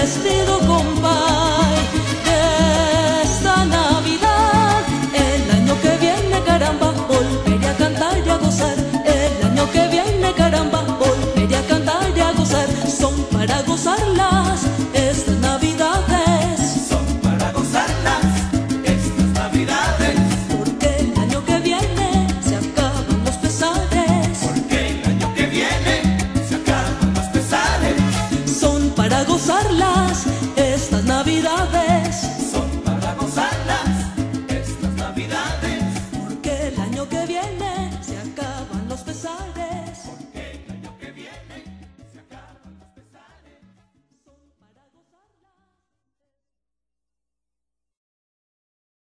vestido